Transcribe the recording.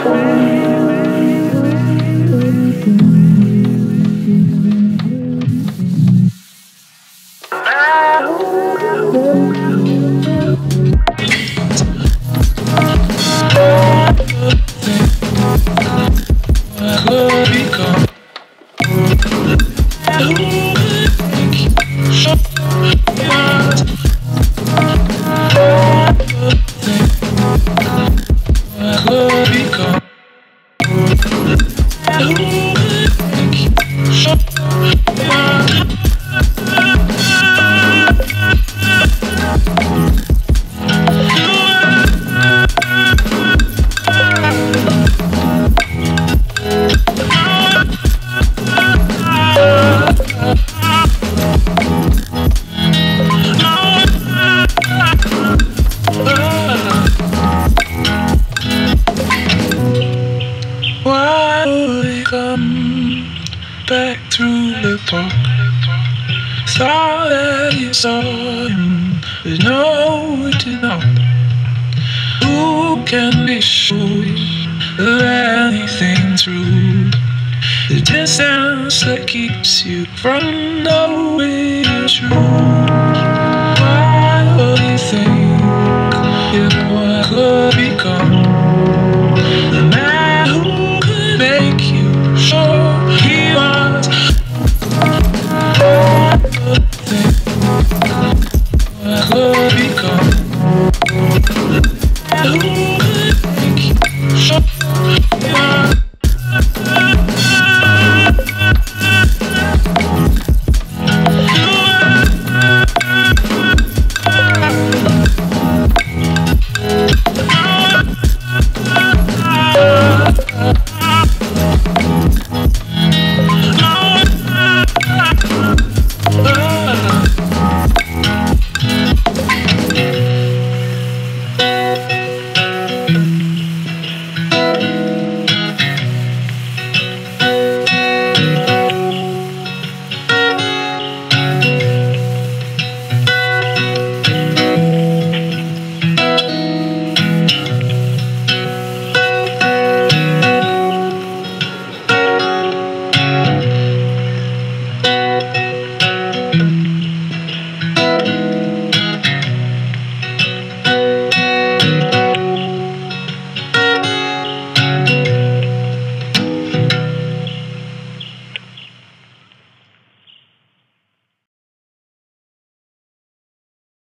Hello. Back through the park? Thought that you saw him, but no, not. Who can be sure of anything through the distance that keeps you from knowing the truth? Why would he think it could be?